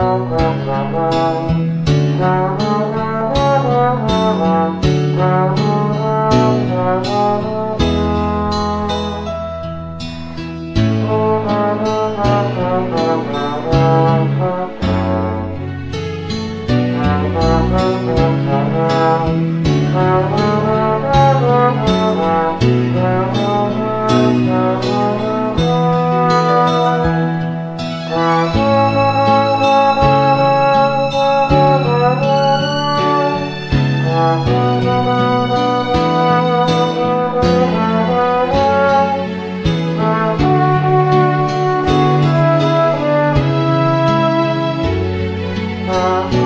Oh, oh, oh. Ah.